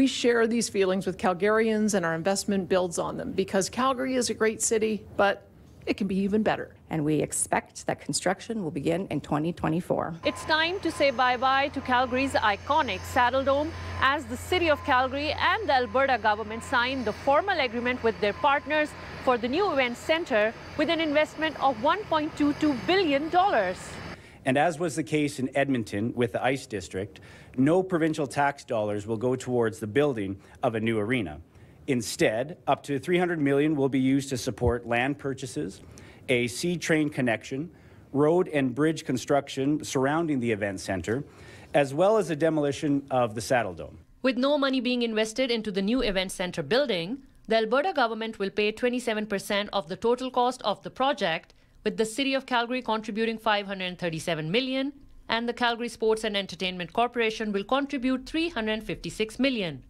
We share these feelings with Calgarians, and our investment builds on them because Calgary is a great city, but it can be even better. And we expect that construction will begin in 2024. It's time to say bye bye to Calgary's iconic Saddledome as the City of Calgary and the Alberta government sign the formal agreement with their partners for the new event centre with an investment of $1.22 billion. And as was the case in Edmonton with the ICE district, no provincial tax dollars will go towards the building of a new arena. Instead, up to 300 million will be used to support land purchases, a CTrain connection, road and bridge construction surrounding the event centre, as well as the demolition of the Saddledome. With no money being invested into the new event centre building, the Alberta government will pay 27% of the total cost of the project, with the City of Calgary contributing 537 million and the Calgary Sports and Entertainment Corporation will contribute 356 million.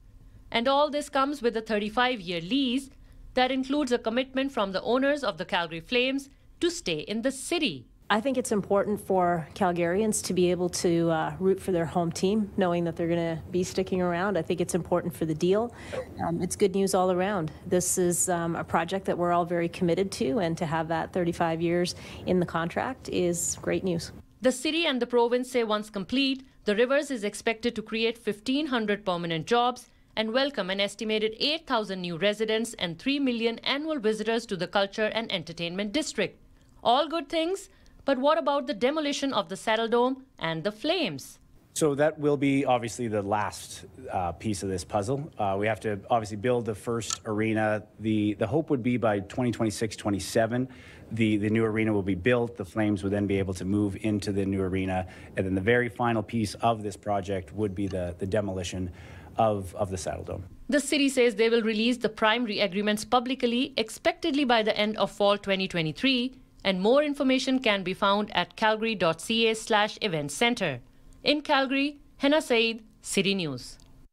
And all this comes with a 35-year lease that includes a commitment from the owners of the Calgary Flames to stay in the city. I think it's important for Calgarians to be able to uh, root for their home team, knowing that they're going to be sticking around. I think it's important for the deal. Um, it's good news all around. This is um, a project that we're all very committed to, and to have that 35 years in the contract is great news. The city and the province say once complete, the Rivers is expected to create 1,500 permanent jobs and welcome an estimated 8,000 new residents and 3 million annual visitors to the culture and entertainment district. All good things but what about the demolition of the Saddledome and the flames? So that will be obviously the last uh, piece of this puzzle. Uh, we have to obviously build the first arena. The the hope would be by 2026, 27, the, the new arena will be built. The Flames would then be able to move into the new arena. And then the very final piece of this project would be the, the demolition of, of the Saddledome. The city says they will release the primary agreements publicly, expectedly by the end of fall 2023 and more information can be found at calgary.ca slash event center. In Calgary, Henna Saeed, City News.